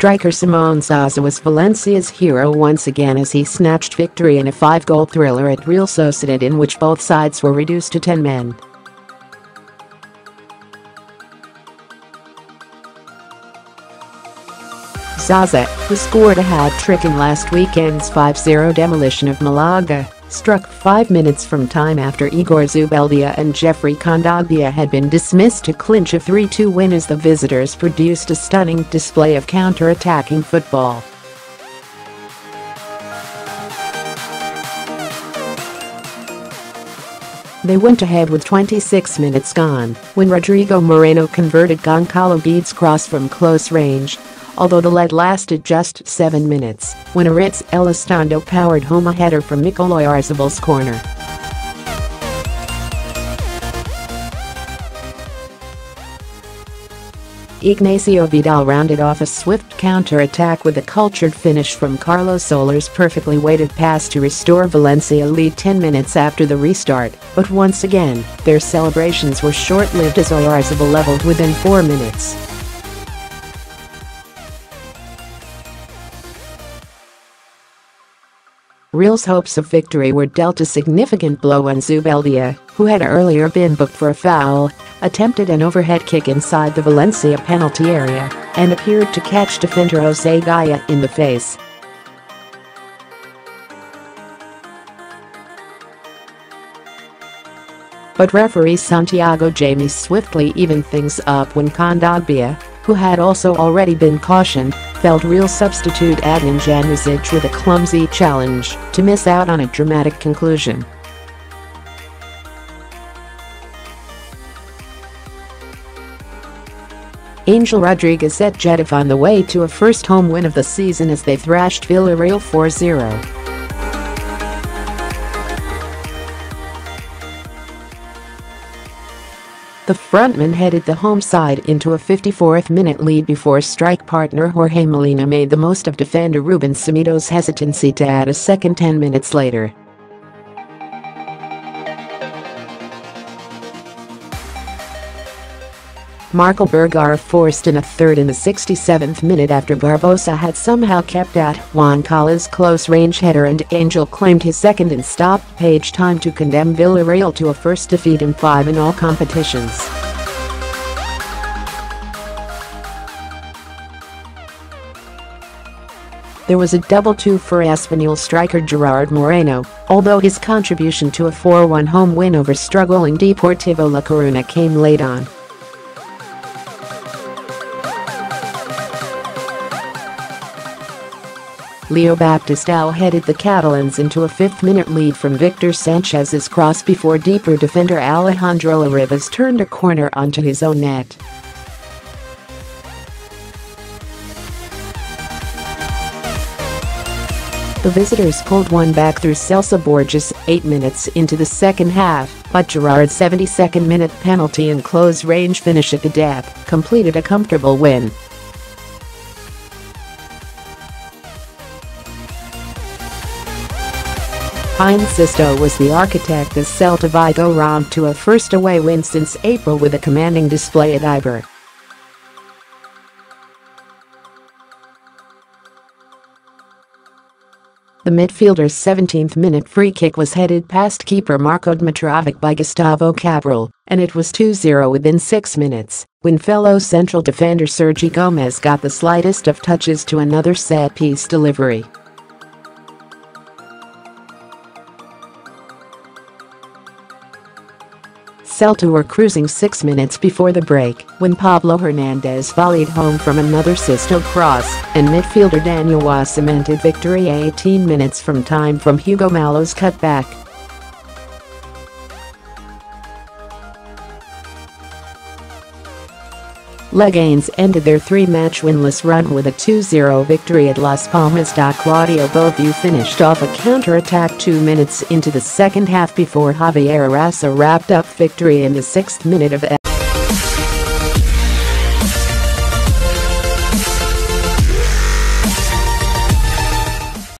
striker Simone Zaza was Valencia's hero once again as he snatched victory in a five-goal thriller at Real Sociedad in which both sides were reduced to 10 men. Zaza, who scored a hat-trick in last weekend's 5-0 demolition of Malaga, struck five minutes from time after Igor Zubeldia and Geoffrey Kondogbia had been dismissed to clinch a 3-2 win as the visitors produced a stunning display of counter-attacking football. They went ahead with 26 minutes gone when Rodrigo Moreno converted Goncalo Guedes' cross from close range although the lead lasted just 7 minutes when Aritz Elustondo powered home a header from Mikel Oyarzábal's corner. Ignacio Vidal rounded off a swift counter-attack with a cultured finish from Carlos Soler's perfectly weighted pass to restore Valencia lead 10 minutes after the restart, but once again, their celebrations were short-lived as Oyarzabal leveled within 4 minutes. Real's hopes of victory were dealt a significant blow when Zubeldia, who had earlier been booked for a foul, attempted an overhead kick inside the Valencia penalty area and appeared to catch defender Jose Gaya in the face. But referee Santiago Jaime swiftly evened things up when Kondogbia, who had also already been cautioned, felt real substitute Adnan Januzaj with a clumsy challenge to miss out on a dramatic conclusion. Angel Rodriguez set Getafe on the way to a first home win of the season as they thrashed Villarreal 4-0. The frontman headed the home side into a 54th-minute lead before strike partner Jorge Molina made the most of defender Ruben Semedo's hesitancy to add a second 10 minutes later. Markel Bergara forced in a third in the 67th minute after Barbosa had somehow kept at Juan Cala's close-range header and Angel claimed his second and stopped page time to condemn Villarreal to a first defeat in five in all competitions. There was a double-two for Espanyol striker Gerard Moreno, although his contribution to a 4-1 home win over struggling Deportivo La Coruna came late on. Leo Baptistao headed the Catalans into a fifth-minute lead from Victor Sanchez's cross before deeper defender Alejandro Arribas turned a corner onto his own net. The visitors pulled one back through Celso Borges 8 minutes into the second half, but Gerard's 72nd minute penalty and close-range finish at the depth completed a comfortable win. Heinz Sisto was the architect as Celta Vigo round to a first away win since April with a commanding display at Eibar. The midfielder's 17th-minute free kick was headed past keeper Marko Dmitrovic by Gustavo Cabral, and it was 2-0 within six minutes when fellow central defender Sergi Gomez got the slightest of touches to another set-piece delivery. Celta were cruising six minutes before the break when Pablo Hernandez volleyed home from another Sisto cross and midfielder Daniel Wass cemented victory 18 minutes from time from Hugo Mallo's cutback. Leganes ended their three-match winless run with a 2-0 victory at Las Palmas. Claudio Beauvue finished off a counter-attack two minutes into the second half before Javier Eraso wrapped up victory in the sixth minute of